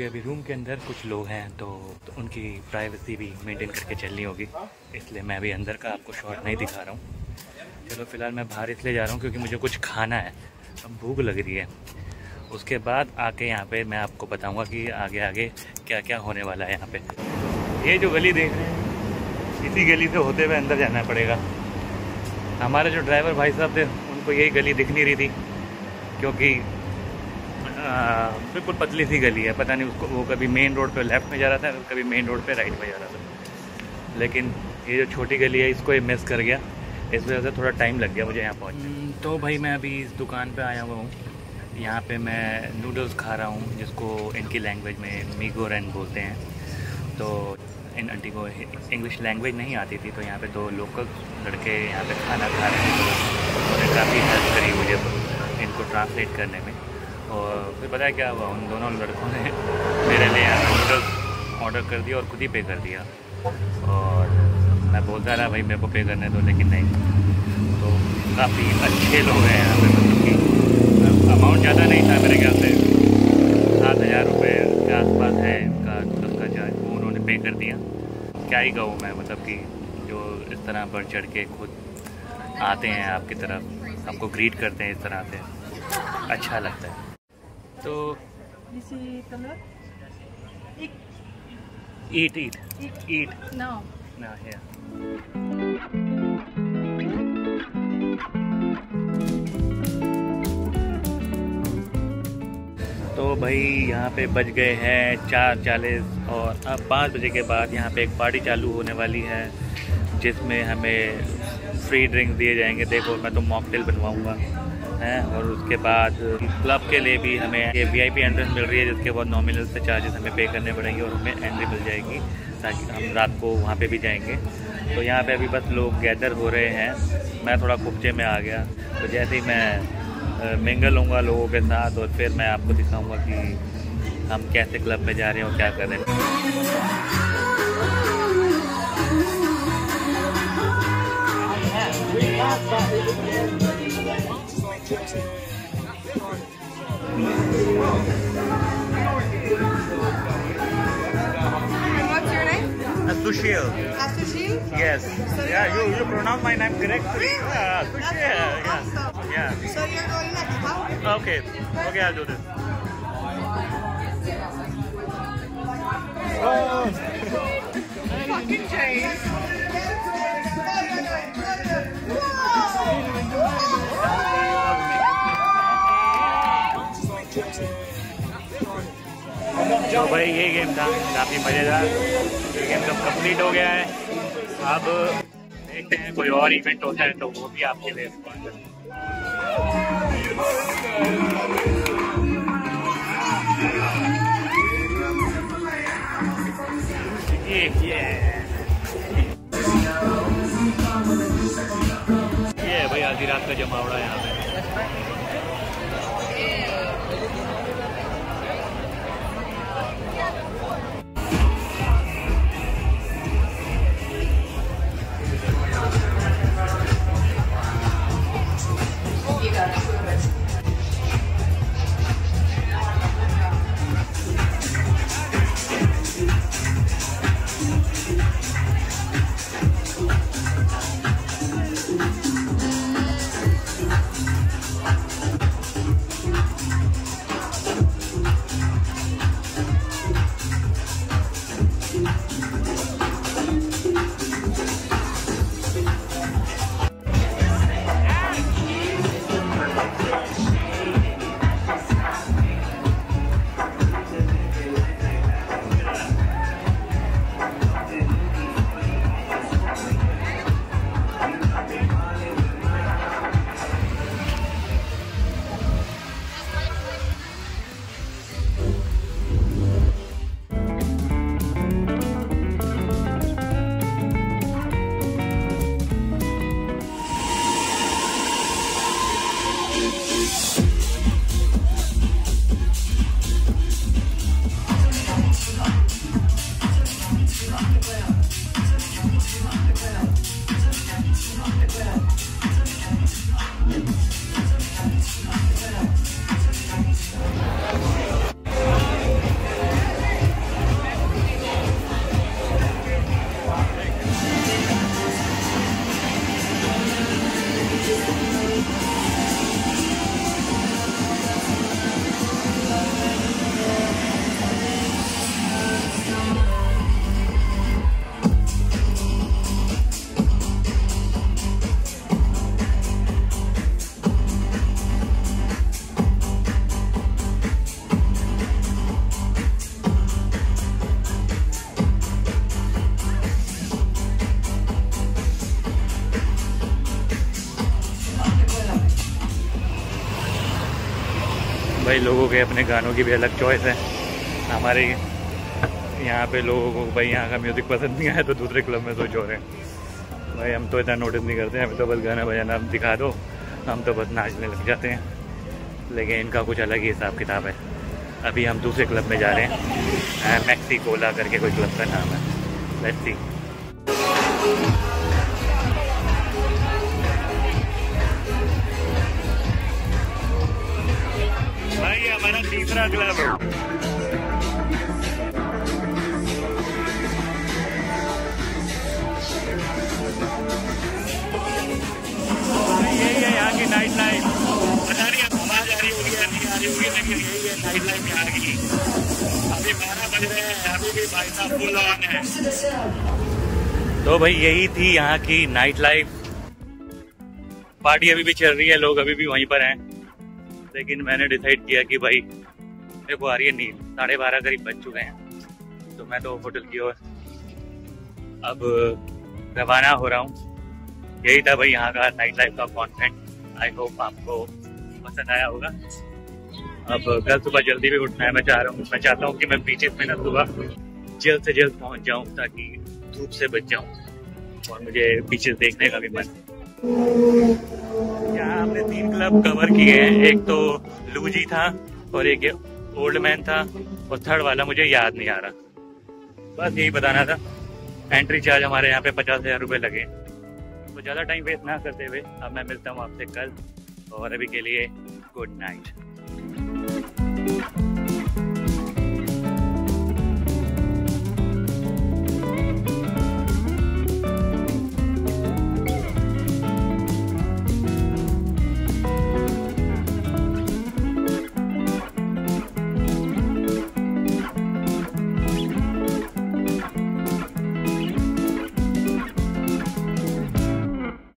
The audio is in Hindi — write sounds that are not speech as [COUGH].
क्योंकि अभी रूम के अंदर कुछ लोग हैं तो, तो उनकी प्राइवेसी भी मेंटेन करके चलनी होगी। इसलिए मैं अभी अंदर का आपको शॉट नहीं दिखा रहा हूँ। चलो फ़िलहाल मैं बाहर इसलिए जा रहा हूँ क्योंकि मुझे कुछ खाना है। अब भूख लग रही है। उसके बाद आके यहाँ पे मैं आपको बताऊँगा कि आगे आगे क्या क्या होने वाला है यहाँ पे। ये जो गली देख रहे हैं इसी गली से होते हुए अंदर जाना पड़ेगा। हमारे जो ड्राइवर भाई साहब थे उनको यही गली दिख नहीं रही थी क्योंकि बिल्कुल पतली सी गली है पता नहीं उसको वो कभी मेन रोड पे लेफ़्ट में जा रहा था कभी मेन रोड पे राइट में जा रहा था। लेकिन ये जो छोटी गली है इसको ये मिस कर गया। इस वजह से थोड़ा टाइम लग गया मुझे यहाँ पहुँचने हम्म, तो भाई मैं अभी इस दुकान पर आया हुआ हूँ। यहाँ पे मैं नूडल्स खा रहा हूँ जिसको इनकी लैंग्वेज में मीगो रन बोलते हैं। तो इन आंटी को इंग्लिश लैंग्वेज नहीं आती थी तो यहाँ पे दो लोकल लड़के यहाँ पे खाना खा रहे हैं। तो उन्होंने काफ़ी हेल्प करी मुझे इनको ट्रांसलेट करने में। और फिर पता क्या हुआ? उन दोनों लड़कों ने [LAUGHS] मेरे लिए नूडल्स ऑर्डर कर दिया और खुद ही पे कर दिया। और मैं बोलता रहा भाई, मेरे को पे करने दो, लेकिन नहीं। तो काफ़ी अच्छे लोग हैं यहाँ पे मतलब कि अमाउंट ज़्यादा नहीं था मेरे ख्याल से। सात हज़ार रुपये के आसपास है इनका नूडल्स का चार्ज वो उन्होंने पे कर दिया। क्या ही कहूँ मैं मतलब कि जो इस तरह बढ़ चढ़ के खुद आते हैं आपकी तरफ़, आपको ग्रीट करते हैं इस तरह से अच्छा लगता है। तो eat eat eat no no here तो भाई यहाँ पे बज गए हैं चार चालीस और अब पाँच बजे के बाद यहाँ पे एक पार्टी चालू होने वाली है जिसमें हमें फ्री ड्रिंक दिए जाएँगे। देखो मैं तो मॉकटेल बनवाऊँगा। हैं और उसके बाद क्लब के लिए भी हमें ये वी आई पी एंट्रेंस मिल रही है जिसके बाद नॉमिनल से चार्जेस हमें पे करने पड़ेंगे और हमें एंट्री मिल जाएगी ताकि हम रात को वहाँ पे भी जाएँगे तो यहाँ पे अभी बस लोग गैदर हो रहे हैं मैं थोड़ा कुपचे में आ गया तो जैसे ही मैं मिंगल हूँगा लोगों के साथ और फिर मैं आपको दिखाऊँगा कि हम कैसे क्लब में जा रहे हैं और क्या कर रहे हैं what's your name Sushil. Asushil Yes. So Yeah, you're- you, you pronounce my name correctly. Really? Yeah, That's so Yeah. awesome. Yeah. so you're going next huh Okay. Okay, I'll do this. Oh. fucking James भाई, ये गेम था, काफ़ी मज़ेदार ये गेम तो कंप्लीट हो गया है। अब देखते हैं, कोई और इवेंट होता है तो वो भी आपके लिए ये ये। भाई, आधी रात का जमावड़ा यहाँ पे। it. लोगों के अपने गानों की भी अलग चॉइस है। हमारे यहाँ पे लोगों को भाई यहाँ का म्यूज़िक पसंद नहीं आया तो दूसरे क्लब में सोच हो रहे हैं। भाई हम तो इतना नोटिस नहीं करते, हमें तो बस गाना बजाना दिखा दो। हम तो बस नाचने लग जाते हैं। लेकिन इनका कुछ अलग ही हिसाब किताब है। अभी हम दूसरे क्लब में जा रहे हैं। मैक्सी कोला करके कोई क्लब का नाम है। लेट्स सी भाई, हमारा तीसरा क्लब है। नाइट लाइफ आ रही होगी नहीं आ रही होगी लेकिन यही है नाइट लाइफ अभी बारह बज रहे हैं अभी भी भाई साहब तो भाई, यही थी यहाँ की नाइट लाइफ पार्टी अभी भी चल रही है, लोग अभी भी वहीं पर हैं। लेकिन मैंने डिसाइड किया कि भाई, मेरे को आ रही है नींद। साढ़े बारह करीब बज चुके हैं। तो मैं तो होटल की ओर अब रवाना हो रहा हूँ। यही था भाई यहाँ का नाइट लाइफ का कॉन्टेंट आई होप आपको पसंद आया होगा। अब कल सुबह जल्दी भी उठना है, मैं चाह रहा हूँ, मैं चाहता हूँ कि मैं बीचेस में ना सुबह जल्द से जल्द पहुँच जाऊँ, ताकि धूप से बच जाऊँ और मुझे बीचेस देखने का भी मन। हमने तीन क्लब कवर किए हैं। एक तो लूजी था और एक ओल्ड मैन था और थर्ड वाला मुझे याद नहीं आ रहा। बस यही बताना था। एंट्री चार्ज हमारे यहाँ पे पचास हज़ार रुपये लगे। तो ज़्यादा टाइम वेस्ट ना करते हुए अब मैं मिलता हूँ आपसे कल और अभी के लिए गुड नाइट